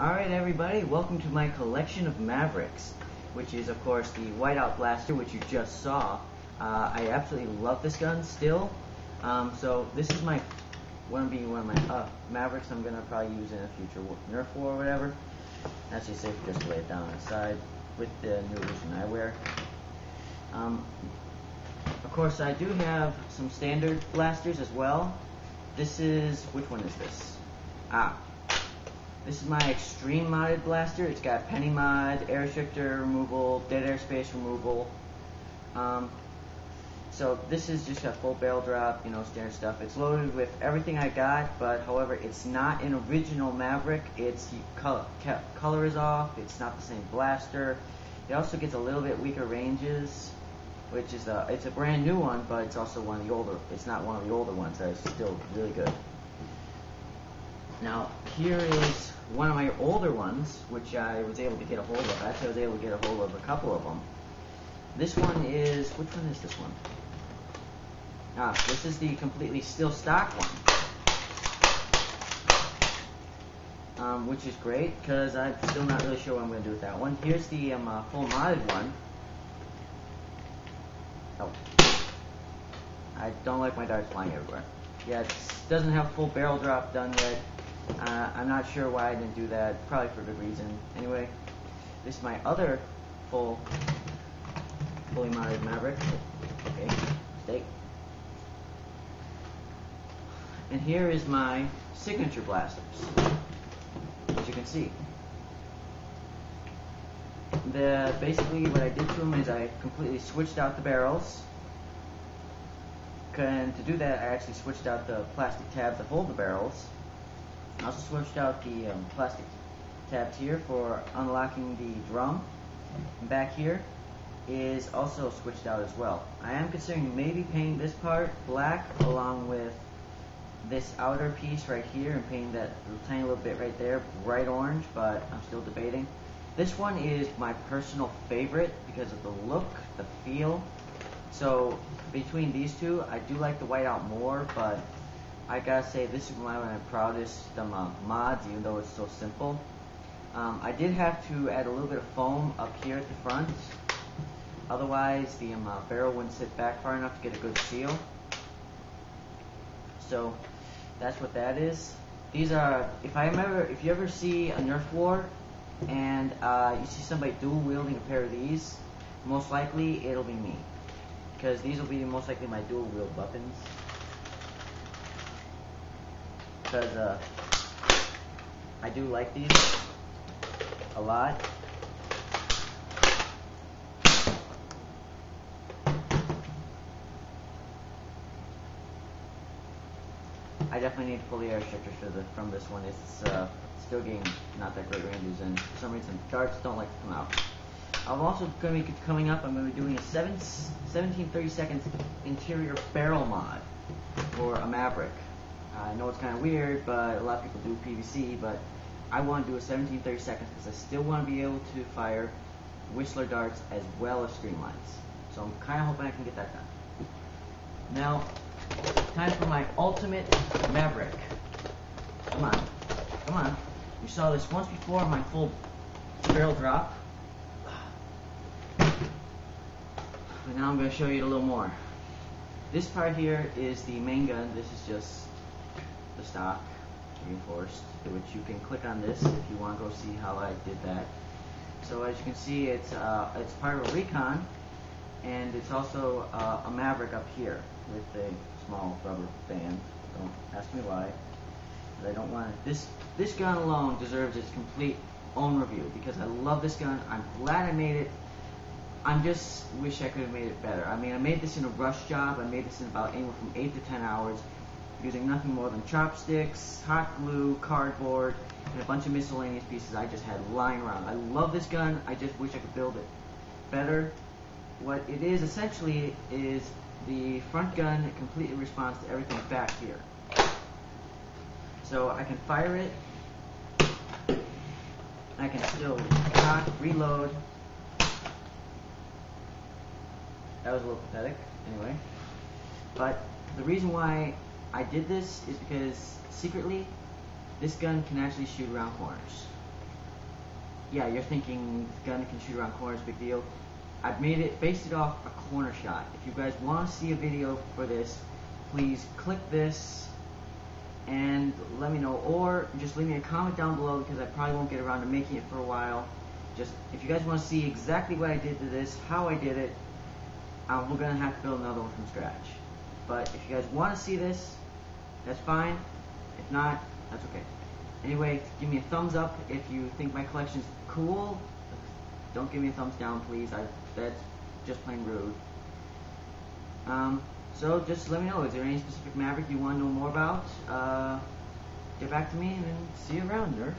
Alright everybody, welcome to my collection of Mavericks, which is of course the Whiteout Blaster, which you just saw. Uh, I absolutely love this gun still. Um, so this is my, one be one of my uh, Mavericks I'm going to probably use in a future Nerf war or whatever. Actually safe just lay it down on the side with the new edition I wear. Um, of course I do have some standard blasters as well. This is, which one is this? Ah, this is my extreme modded blaster. It's got penny mod, air restrictor removal, dead airspace removal. Um, so this is just a full barrel drop, you know, standard stuff. It's loaded with everything I got, but however, it's not an original Maverick. It's color, color is off. It's not the same blaster. It also gets a little bit weaker ranges, which is a it's a brand new one, but it's also one of the older. It's not one of the older ones that is still really good. Now here is one of my older ones, which I was able to get a hold of. Actually, I was able to get a hold of a couple of them. This one is, which one is this one? Ah, this is the completely still stock one. Um, which is great, because I'm still not really sure what I'm going to do with that one. Here's the um, uh, full modded one. Oh. I don't like my darts flying everywhere. Yeah, it doesn't have full barrel drop done yet. Uh, I'm not sure why I didn't do that. Probably for a good reason. Anyway, this is my other full, fully modded Maverick. Okay, stay. And here is my signature blasters, as you can see. The basically what I did to them is I completely switched out the barrels. And to do that, I actually switched out the plastic tabs that hold the barrels I also switched out the um, plastic tabs here for unlocking the drum. And back here is also switched out as well. I am considering maybe painting this part black along with this outer piece right here and painting that tiny little bit right there bright orange, but I'm still debating. This one is my personal favorite because of the look, the feel. So between these two, I do like the whiteout more, but I gotta say this is one of my proudest um, uh, mods, even though it's so simple. Um, I did have to add a little bit of foam up here at the front. Otherwise, the um, uh, barrel wouldn't sit back far enough to get a good seal. So that's what that is. These are, if I remember, if you ever see a Nerf war and uh, you see somebody dual wielding a pair of these, most likely it'll be me. Because these will be most likely my dual wield weapons because uh, I do like these a lot. I definitely need the air restrictor for the, from this one. It's uh, still getting not that great ranges, and for some reason darts don't like to come out. I'm also going to be coming up. I'm going to be doing a 7, 17 30 seconds interior barrel mod for a Maverick. Uh, I know it's kind of weird, but a lot of people do PVC, but I want to do a 17 30 seconds because I still want to be able to fire Whistler darts as well as streamlines. So I'm kind of hoping I can get that done. Now, time for my ultimate Maverick. Come on. Come on. You saw this once before my full barrel drop. But now I'm going to show you a little more. This part here is the main gun. This is just the stock reinforced, which you can click on this if you want to go see how I did that. So as you can see, it's uh, it's part of a Recon, and it's also uh, a Maverick up here with a small rubber band. Don't ask me why. But I don't want it. This this gun alone deserves its complete own review because I love this gun. I'm glad I made it. I just wish I could have made it better. I mean, I made this in a rush job. I made this in about anywhere from eight to ten hours using nothing more than chopsticks, hot glue, cardboard, and a bunch of miscellaneous pieces I just had lying around. I love this gun. I just wish I could build it better. What it is essentially is the front gun completely responds to everything back here. So I can fire it. I can still cock, reload. That was a little pathetic, anyway. But the reason why I did this is because secretly, this gun can actually shoot around corners. yeah, you're thinking gun can shoot around corners, big deal. I've made it, based it off a corner shot. If you guys want to see a video for this, please click this and let me know, or just leave me a comment down below because I probably won't get around to making it for a while. Just, if you guys want to see exactly what I did to this, how I did it, um, we're going to have to build another one from scratch. But if you guys want to see this, that's fine. If not, that's okay. Anyway, give me a thumbs up if you think my collection's cool. Don't give me a thumbs down, please. I, that's just plain rude. Um, so just let me know. Is there any specific Maverick you want to know more about? Uh, get back to me and see you around, nerd.